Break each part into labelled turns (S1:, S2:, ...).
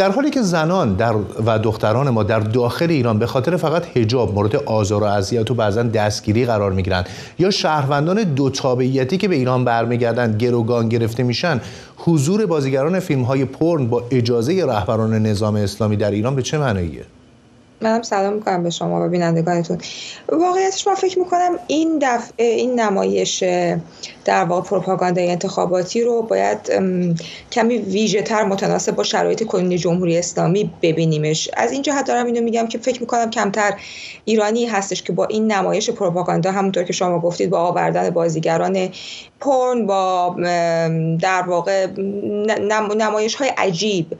S1: در حالی که زنان در و دختران ما در داخل ایران به خاطر فقط حجاب مورد آزار و اذیت و بعضا دستگیری قرار می‌گیرند یا شهروندان دو تابعیتی که به ایران برمیگردند گروگان گرفته میشن حضور بازیگران فیلم های پرن با اجازه رهبران نظام اسلامی در ایران به چه معنیه
S2: منم سلام می‌کنم به شما و بینندگانتون. واقعیتش من فکر می‌کنم این دفعه این نمایش در واقع پروپاگاندای انتخاباتی رو باید کمی ویژه تر متناسب با شرایط کنونی جمهوری اسلامی ببینیمش. از این جهت دارم اینو میگم که فکر می‌کنم کمتر ایرانی هستش که با این نمایش پروپاگاندا همونطور که شما گفتید با آوردن بازیگران پرن با در واقع نمایش های عجیب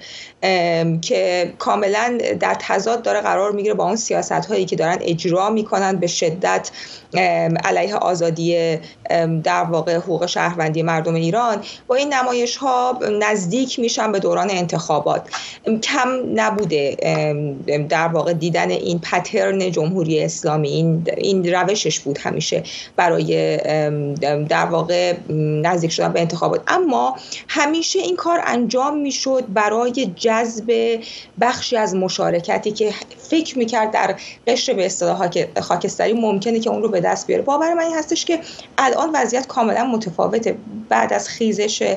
S2: که کاملا در تضاد داره قرار می‌گیره با اون سیاست هایی که دارن اجرا می‌کنن به شدت علیه آزادی در واقع حقوق شهروندی مردم ایران. با این نمایش ها نزدیک میشن به دوران انتخابات. کم نبوده در واقع دیدن این پترن جمهوری اسلامی. این, این روشش بود همیشه برای در واقع نزدیک شدن به انتخابات. اما همیشه این کار انجام می‌شد برای جذب بخشی از مشارکتی که می‌کرد در قشر به اصطلاح خاکستری ممکنه که اون رو به دست بیاره. باور من این هستش که الان وضعیت کاملا متفاوته. بعد از خیزش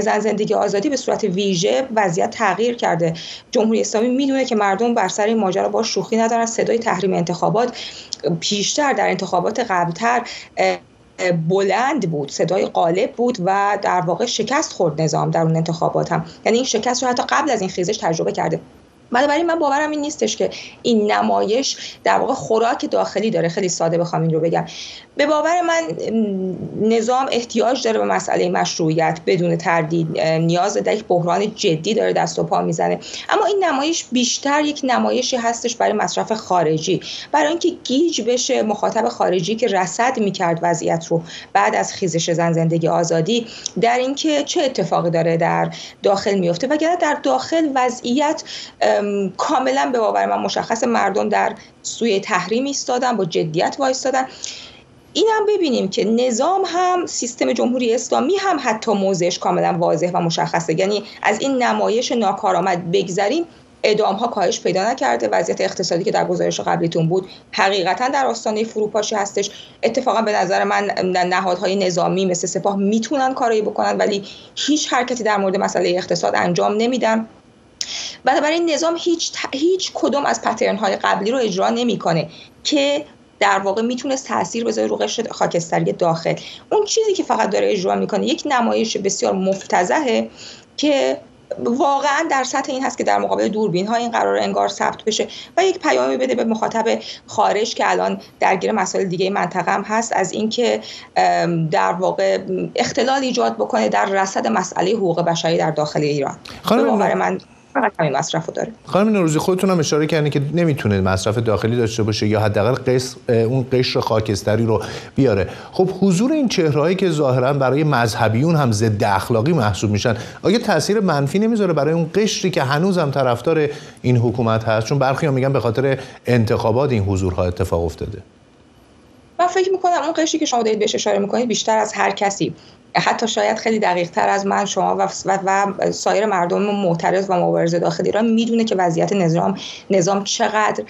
S2: زن زندگی آزادی به صورت ویژه وضعیت تغییر کرده. جمهوری اسلامی می‌دونه که مردم بر سر این ماجرا با شوخی ندارن. صدای تحریم انتخابات پیشتر در انتخابات قبلتر بلند بود. صدای غالب بود و در واقع شکست خورد نظام در اون انتخابات هم. یعنی این شکست رو حتی قبل از این خیزش تجربه کرده. بنابراین من باورم این نیستش که این نمایش در واقع خوراک داخلی داره. خیلی ساده بخوام این رو بگم. به باور من نظام احتیاج داره به مسئله مشروعیت بدون تردید. نیاز در یک بحران جدی داره دست و پا می‌زنه. اما این نمایش بیشتر یک نمایشی هستش برای مصرف خارجی. برای اینکه گیج بشه مخاطب خارجی که رصد می‌کرد وضعیت رو بعد از خیزش زن زندگی آزادی در اینکه چه اتفاقی داره در داخل میفته وگرنه در داخل وضعیت کاملا به باور من مشخص مردم در سوی تحریم ایستادن با جدیت وایستادن. این هم ببینیم که نظام هم سیستم جمهوری اسلامی هم حتی موضعش کاملا واضح و مشخصه. یعنی از این نمایش ناکارآمد بگذریم ادام ها کاهش پیدا نکرده وضعیت اقتصادی که در گزارش قبلیتون بود حقیقتا در آستانه فروپاشی هستش. اتفاقا به نظر من نهادهای نظامی مثل سپاه می‌تونن کارایی بکنن ولی هیچ حرکتی در مورد مسئله اقتصاد انجام نمیدن. بنابراین نظام هیچ, هیچ کدوم از پترن های قبلی رو اجرا نمی‌کنه که در واقع می‌تونه تاثیر بذاره رو قشر خاکستری داخل. اون چیزی که فقط داره اجرا می‌کنه یک نمایش بسیار مفتزهه که واقعا در سطح این هست که در مقابل دوربین ها این قرار انگار ثبت بشه و یک پیامی بده به مخاطب خارج که الان درگیر مسائل دیگه منطقه هم هست از اینکه در واقع اختلال ایجاد بکنه در رصد مسئله حقوق بشری در داخل ایران.
S1: خانم
S2: من فقط همین مصرف داره.
S1: خانم نوروزی خودتون هم اشاره کردین که نمی‌تونه مصرف داخلی داشته باشه یا حداقل قص اون قشر خاکستری رو بیاره. خب حضور این چهرهایی که ظاهرا برای مذهبیون هم ضد اخلاقی محسوب میشن آیا تاثیر منفی نمی‌ذاره برای اون قشری که هنوز هم طرفدار این حکومت هست؟ چون برخی میگن به خاطر انتخابات این حضورها اتفاق افتاده.
S2: من فکر می‌کنم اون قشری که شما دارید بهش اشاره می‌کنید بیشتر از هر کسی. حتی شاید خیلی دقیق تر از من شما و, و, سایر مردم معترض و مبارزه داخل ایران می‌دونه که وضعیت نظام نظام چقدر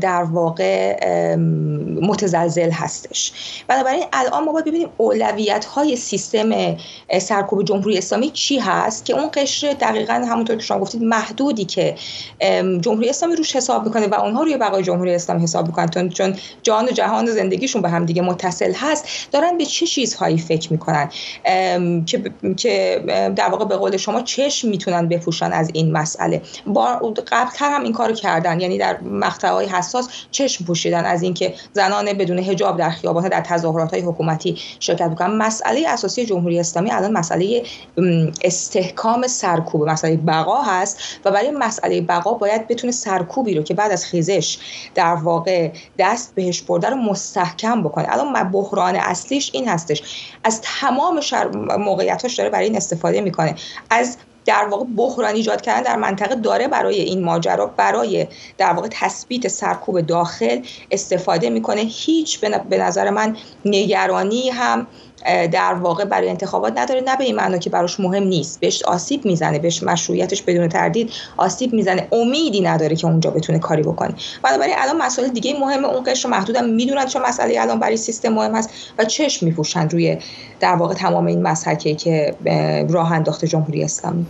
S2: در واقع متزلزل هستش. بنابراین الان ما باید ببینیم اولویت های سیستم سرکوب جمهوری اسلامی چی هست که اون قشر دقیقا همونطور که شما گفتید محدودی که جمهوری اسلامی روش حساب می‌کنه و اونها روی بقای جمهوری اسلامی حساب می‌کنن. چون جان و جهان و زندگیشون به هم دیگه متصل هست دارن به چه چیزهایی فکر می‌کنن؟ که که در واقع به قول شما چشم می‌تونن بپوشن از این مسئله؟ با قبلتر هم این کارو کردن یعنی در مقطعهای حساس چشم پوشیدن از اینکه زنان بدون حجاب در خیابان در تظاهرات های حکومتی شرکت بکنن. مسئله اساسی جمهوری اسلامی الان مسئله استحکام سرکوب مسئله بقا هست و برای مسئله بقا باید بتونه سرکوبی رو که بعد از خیزش در واقع دست بهش برده رو مستحکم بکنه. الان بحران اصلیش این هستش. از تمام موقعیتاش داره برای این استفاده می‌کنه. از در واقع بحران ایجاد کردن در منطقه داره برای این ماجرا. برای در واقع تثبیت سرکوب داخل استفاده می‌کنه. هیچ به نظر من نگرانی هم در واقع برای انتخابات نداره. نه به این معنا که براش مهم نیست. بهش آسیب می‌زنه بهش مشروعیتش بدون تردید آسیب می‌زنه. امیدی نداره که اونجا بتونه کاری بکنه. بنابراین الان مسائل دیگه مهم اون قشر محدودم می‌دونن چه مسئله الان برای سیستم مهم هست و چشم میپوشن روی در واقع تمام این مسحکه که راه انداخته جمهوری اسلامی.